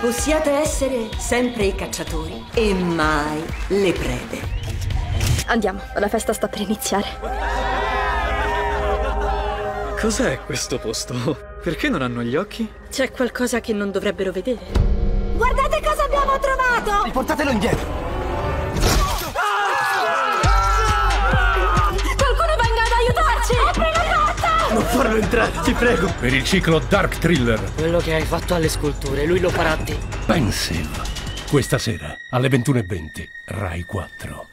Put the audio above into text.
Possiate essere sempre i cacciatori e mai le prede. Andiamo, la festa sta per iniziare. Cos'è questo posto? Perché non hanno gli occhi? C'è qualcosa che non dovrebbero vedere. Guardate cosa abbiamo trovato! Riportatelo indietro! Farlo entrare, ti prego! Per il ciclo Dark Thriller, Quello che hai fatto alle sculture, lui lo farà a te. Pensive. Questa sera, alle 21.20, Rai 4.